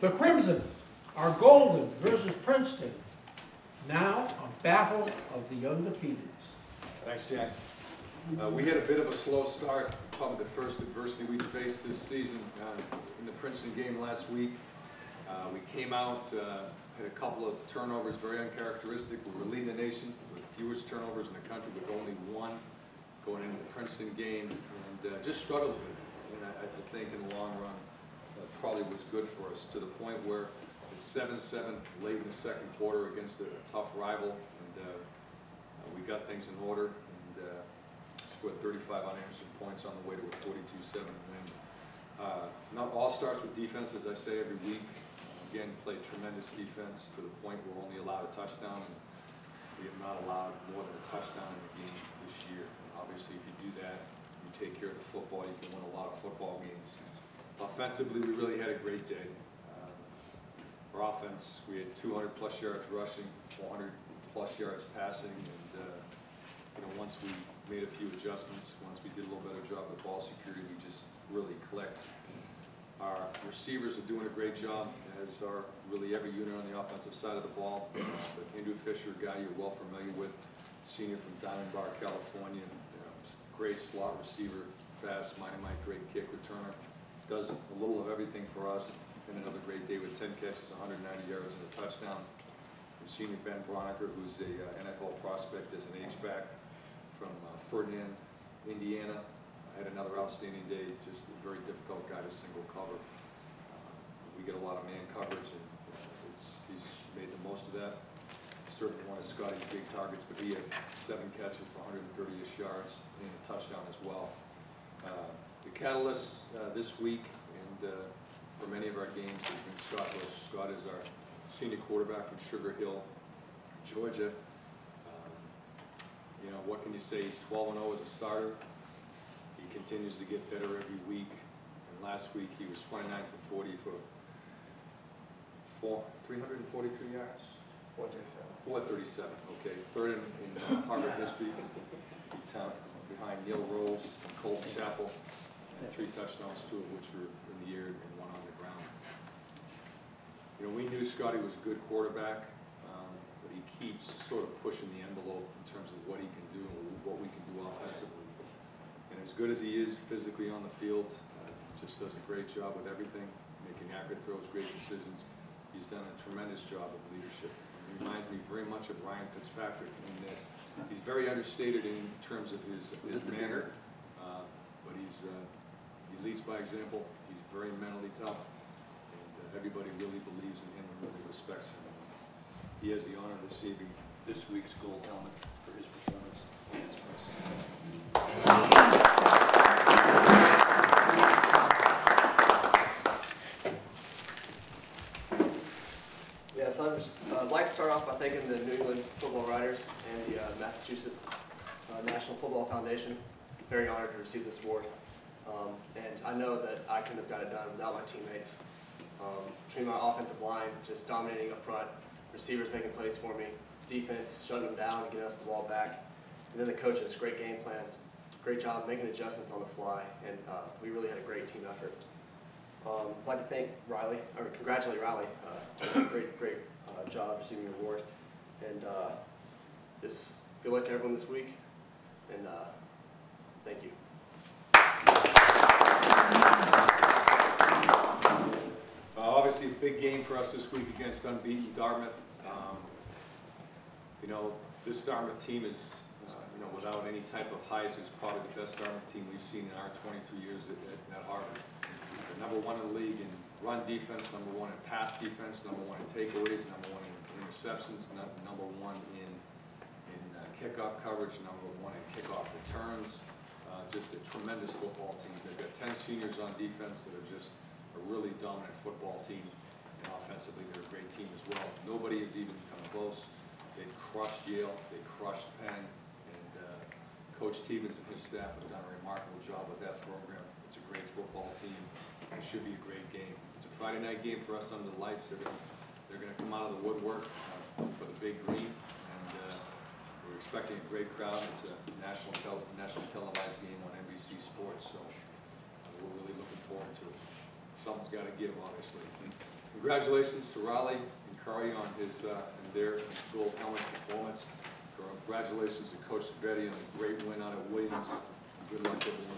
The Crimson are golden versus Princeton. Now, a battle of the undefeateds. Thanks, Jack. Uh, we had a bit of a slow start, probably the first adversity we faced this season uh, in the Princeton game last week. Uh, we came out, uh, had a couple of turnovers, very uncharacteristic. We were leading the nation with fewest turnovers in the country, with only one going into the Princeton game, and uh, just struggled with it. And I, I think in the long run, probably was good for us to the point where it's seven-seven late in the second quarter against a tough rival, and uh, uh, we got things in order and uh, scored 35 unanswered points on the way to a 42-7 win. Uh, Not all starts with defense, as I say every week. Again, played tremendous defense to the point we're only allowed a touchdown, and we have not allowed more than a touchdown in the game this year. Obviously, if you do that, you take care of the football, you can win a lot of football games. Offensively, we really had a great day. Um, Our offense, we had 200-plus yards rushing, 400-plus yards passing, and, uh, you know, once we made a few adjustments, once we did a little better job with ball security, we just really clicked. Our receivers are doing a great job, as are really every unit on the offensive side of the ball. Uh, But Andrew Fisher, a guy you're well familiar with, senior from Diamond Bar, California, know, great slot receiver, fast, dynamite, great kick returner, does a little of everything for us. And another great day with 10 catches, 190 yards and a touchdown. And senior Ben Braunecker, who's a uh, NFL prospect as an H-back from uh, Ferdinand, Indiana, had another outstanding day, just a very difficult guy to single cover. Uh, We get a lot of man coverage, and uh, he's made the most of that. Certainly one of Scotty's big targets, but he had seven catches for 130-ish yards and a touchdown as well. Uh, The catalyst uh, this week and uh, for many of our games has been Scott Hosch. Scott is our senior quarterback from Sugar Hill, Georgia. Um, You know, what can you say? He's 12 and 0 as a starter. He continues to get better every week. And last week, he was 29 for 40 for four, 343 yards? 437, 437, okay. Third in in uh, Harvard history, behind behind Neil Rose and Colton Chapple. And three touchdowns, two of which were in the air and one on the ground. You know, we knew Scotty was a good quarterback, um, but he keeps sort of pushing the envelope in terms of what he can do and what we can do offensively. And as good as he is physically on the field, uh, just does a great job with everything, making accurate throws, great decisions. He's done a tremendous job of leadership. He reminds me very much of Ryan Fitzpatrick in that he's very understated in terms of his, his manner, uh, but he's, uh, he leads by example. He's very mentally tough, and uh, everybody really believes in him and really respects him. He has the honor of receiving this week's gold helmet for his performance Princeton. Yes, I'd uh, like to start off by thanking the New England Football Writers and the uh, Massachusetts uh, National Football Foundation. Very honored to receive this award. Um, And I know that I couldn't have got it done without my teammates. Um, Between my offensive line, just dominating up front, receivers making plays for me, defense shutting them down and getting us the ball back, and then the coaches, great game plan, great job making adjustments on the fly, and uh, we really had a great team effort. Um, I'd like to thank Riley, or congratulate Riley. Uh, great, great uh, job receiving the award. And uh, just good luck to everyone this week. And uh, thank you. Uh, Obviously, a big game for us this week against unbeaten Dartmouth. Um, You know, this Dartmouth team is, you know, without any type of highs, is probably the best Dartmouth team we've seen in our 22 years at, at- at Harvard. They're number one in the league in run defense, number one in pass defense, number one in takeaways, number one in interceptions, number one in, in uh, kickoff coverage, number one in kickoff returns. Uh, Just a tremendous football team. They've got 10 seniors on defense that are just a really dominant football team. Offensively, they're a great team as well. Nobody has even come close. They've crushed Yale, they crushed Penn, and uh, Coach Teevens and his staff have done a remarkable job with that program. It's a great football team. It should be a great game. It's a Friday night game for us under the lights. They're they're gonna come out of the woodwork uh, for the big green, and uh, we're expecting a great crowd. It's a national tel, national televised game on NBC Sports, so uh, we're really looking forward to it. Something's gotta give, obviously. Congratulations to Raleigh and Curry on his, uh, and their gold helmet performance. Congratulations to Coach Betty on a great win out at Williams. Good luck everyone.